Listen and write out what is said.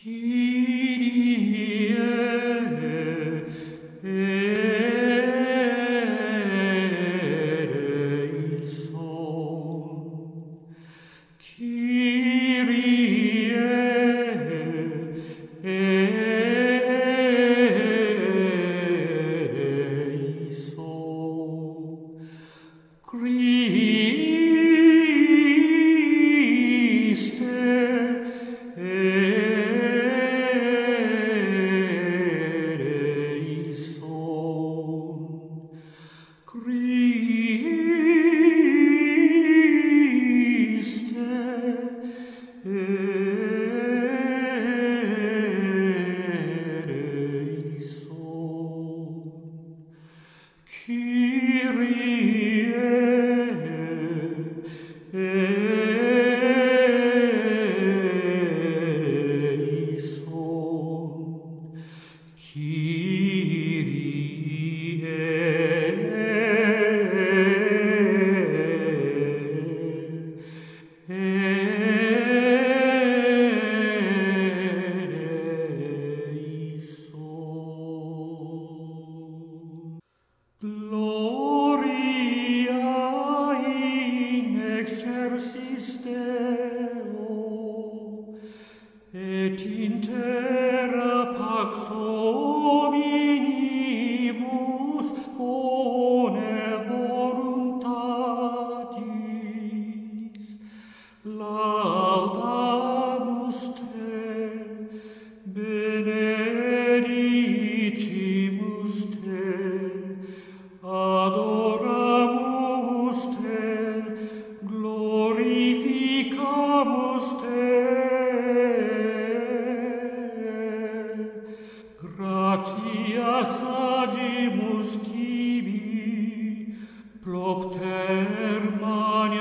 She Kyrie eleison. Kyrie exercis Deo, et in terra pax Amus te, gratias agimus tibi, propter mani